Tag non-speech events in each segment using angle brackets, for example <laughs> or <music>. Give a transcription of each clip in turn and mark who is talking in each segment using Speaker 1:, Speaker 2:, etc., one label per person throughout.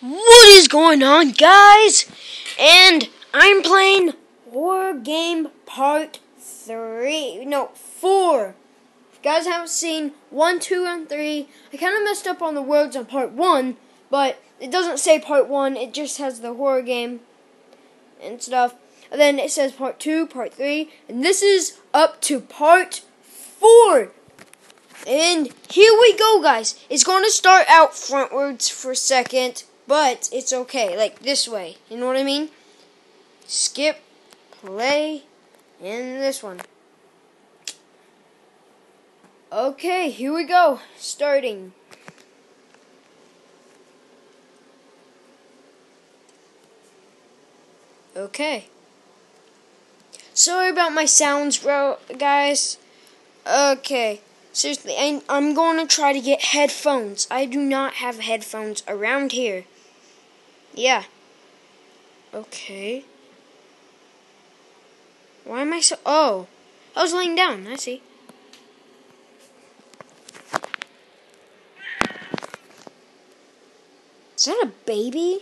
Speaker 1: What is going on, guys? And I'm playing Horror Game Part 3. No, 4. If you guys haven't seen 1, 2, and 3, I kind of messed up on the words on Part 1, but it doesn't say Part 1, it just has the horror game and stuff. And then it says Part 2, Part 3, and this is up to Part 4. And here we go, guys. It's going to start out frontwards for a second, but it's okay. Like this way. You know what I mean? Skip, play, and this one. Okay, here we go. Starting. Okay. Sorry about my sounds, bro, guys. Okay. Seriously, I, I'm going to try to get headphones. I do not have headphones around here. Yeah. Okay. Why am I so... Oh. I was laying down. I see. Is that a baby?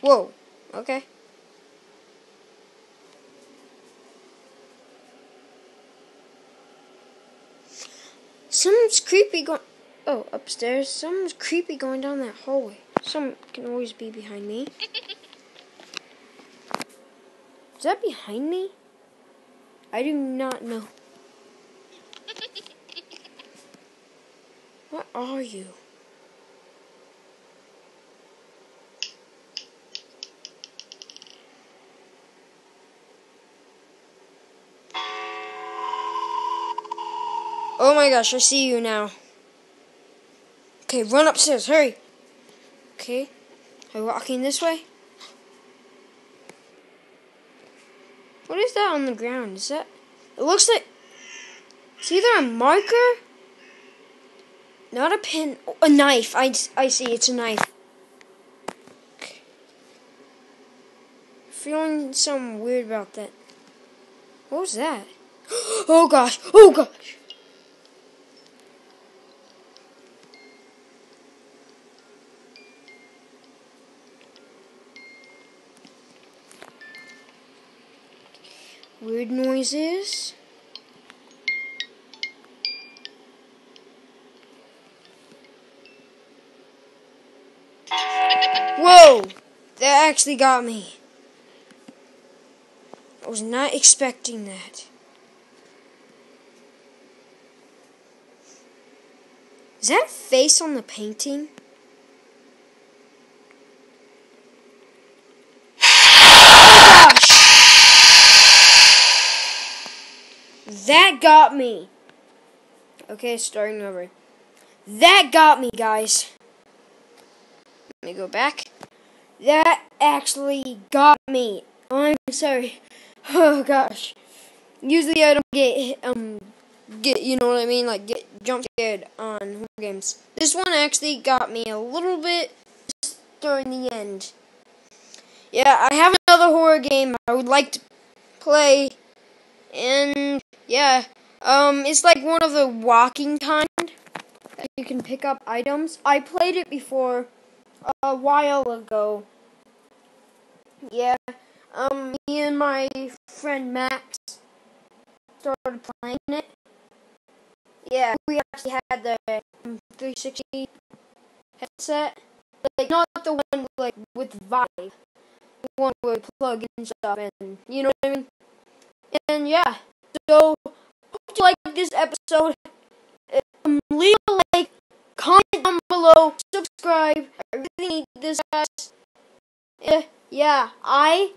Speaker 1: Whoa. Okay. Something's creepy going. Oh, upstairs. Something's creepy going down that hallway. Some can always be behind me. <laughs> Is that behind me? I do not know. <laughs> What are you? Oh my gosh, I see you now. Okay, run upstairs, hurry. Okay, are you walking this way? What is that on the ground? Is that. It looks like. It's either a marker. Not a pin. A knife. I, I see, it's a knife. Feeling something weird about that. What was that? <gasps> Oh gosh, oh gosh. Weird noises. Whoa! That actually got me. I was not expecting that. Is that a face on the painting? That got me. Okay, starting over. That got me, guys. Let me go back. That actually got me. I'm sorry. <laughs> Oh gosh. Usually I don't get um get you know what I mean like get jump scared on horror games. This one actually got me a little bit during the end. Yeah, I have another horror game I would like to play and yeah, um, it's like one of the walking kind you can pick up items. I played it before a while ago. Yeah, um, me and my friend Max started playing it. Yeah, we actually had the 360 headset. Like, not the one like with Vive. The one with plug and stuff, and you know what I mean. And yeah. So, hope you like this episode. Um, leave a like, comment down below, subscribe. I really need this, guys. Yeah, I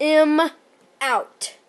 Speaker 1: am out.